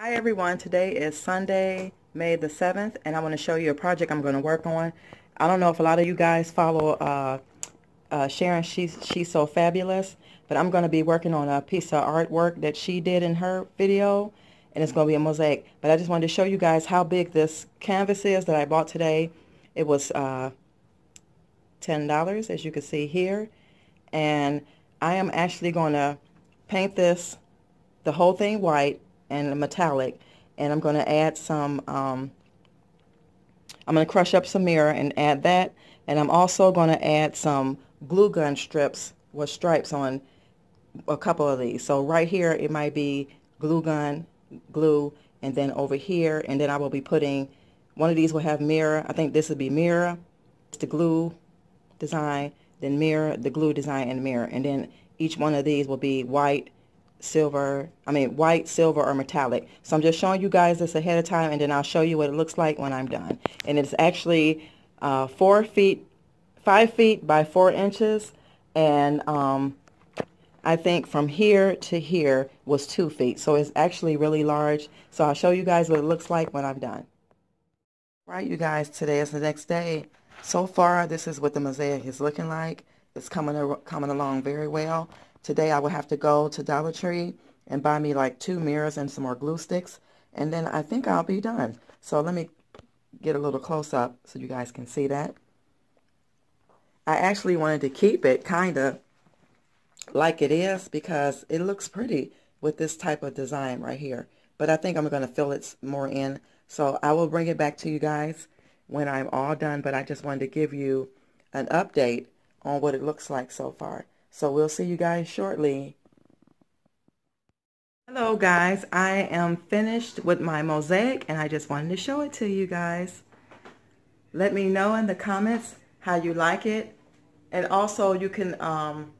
Hi everyone, today is Sunday, May the 7th, and I want to show you a project I'm going to work on. I don't know if a lot of you guys follow uh, uh, Sharon, she's, she's so fabulous, but I'm going to be working on a piece of artwork that she did in her video, and it's going to be a mosaic. But I just wanted to show you guys how big this canvas is that I bought today. It was uh, $10, as you can see here, and I am actually going to paint this, the whole thing white, and metallic and I'm going to add some um, I'm going to crush up some mirror and add that and I'm also going to add some glue gun strips with stripes on a couple of these. So right here it might be glue gun glue and then over here and then I will be putting one of these will have mirror I think this would be mirror it's the glue design then mirror the glue design and mirror and then each one of these will be white silver, I mean white, silver, or metallic. So I'm just showing you guys this ahead of time and then I'll show you what it looks like when I'm done. And it's actually uh, four feet, five feet by four inches and um, I think from here to here was two feet. So it's actually really large. So I'll show you guys what it looks like when I'm done. Right, you guys, today is the next day. So far, this is what the mosaic is looking like. It's coming, coming along very well. Today I will have to go to Dollar Tree and buy me like two mirrors and some more glue sticks. And then I think I'll be done. So let me get a little close up so you guys can see that. I actually wanted to keep it kind of like it is because it looks pretty with this type of design right here. But I think I'm going to fill it more in. So I will bring it back to you guys when I'm all done. But I just wanted to give you an update on what it looks like so far. So we'll see you guys shortly. Hello guys, I am finished with my mosaic and I just wanted to show it to you guys. Let me know in the comments how you like it. And also you can, um,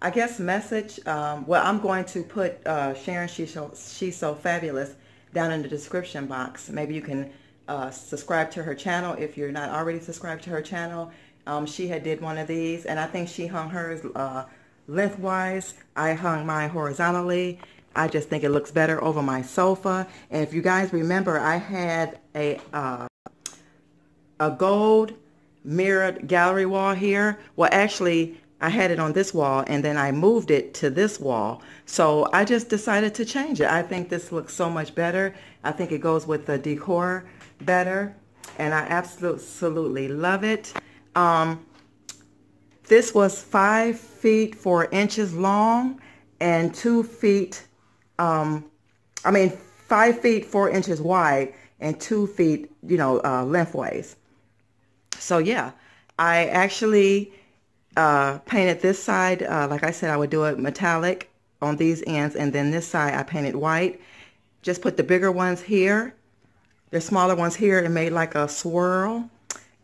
I guess, message, um, well, I'm going to put uh, Sharon She's so, She's so Fabulous down in the description box. Maybe you can uh, subscribe to her channel if you're not already subscribed to her channel um, she had did one of these, and I think she hung hers uh, lengthwise. I hung mine horizontally. I just think it looks better over my sofa. And if you guys remember, I had a uh, a gold mirrored gallery wall here. Well, actually, I had it on this wall, and then I moved it to this wall. So I just decided to change it. I think this looks so much better. I think it goes with the decor better, and I absolutely love it. Um, this was five feet four inches long and two feet, um, I mean, five feet four inches wide and two feet, you know, uh, lengthways. So yeah, I actually uh, painted this side, uh, like I said, I would do it metallic on these ends, and then this side I painted white. Just put the bigger ones here, the smaller ones here, and made like a swirl.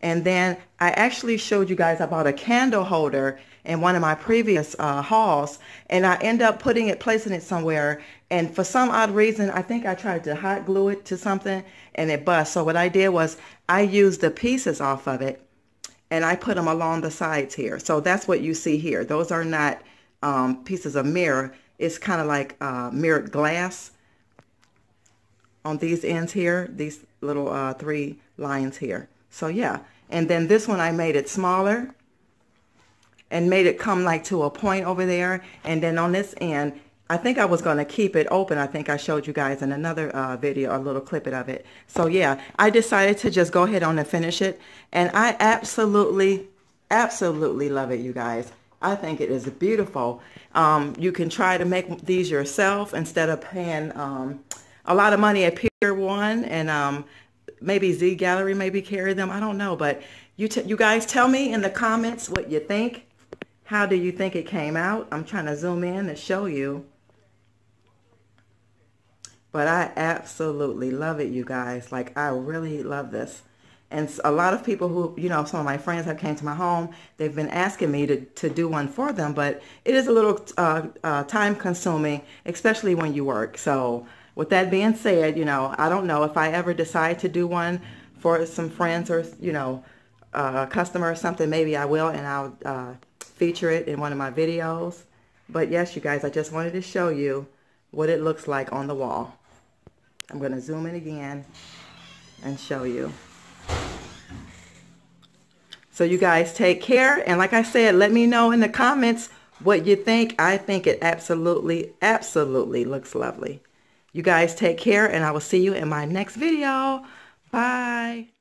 And then I actually showed you guys about a candle holder in one of my previous uh, hauls. And I end up putting it, placing it somewhere. And for some odd reason, I think I tried to hot glue it to something and it bust. So what I did was I used the pieces off of it and I put them along the sides here. So that's what you see here. Those are not um, pieces of mirror. It's kind of like uh, mirrored glass on these ends here, these little uh, three lines here. So yeah, and then this one I made it smaller and made it come like to a point over there. And then on this end, I think I was going to keep it open. I think I showed you guys in another uh, video, a little clip of it. So yeah, I decided to just go ahead on and finish it. And I absolutely, absolutely love it, you guys. I think it is beautiful. Um, you can try to make these yourself instead of paying um, a lot of money at Pier 1 and um, maybe Z Gallerie maybe carry them. I don't know, but you you guys tell me in the comments what you think. How do you think it came out? I'm trying to zoom in and show you. But I absolutely love it, you guys. Like, I really love this. And a lot of people who, you know, some of my friends have came to my home, they've been asking me to, to do one for them, but it is a little uh, uh, time consuming, especially when you work. So with that being said, you know, I don't know if I ever decide to do one for some friends or, you know, a customer or something, maybe I will and I'll uh, feature it in one of my videos. But yes, you guys, I just wanted to show you what it looks like on the wall. I'm going to zoom in again and show you. So you guys take care. And like I said, let me know in the comments what you think. I think it absolutely, absolutely looks lovely. You guys take care and I will see you in my next video. Bye.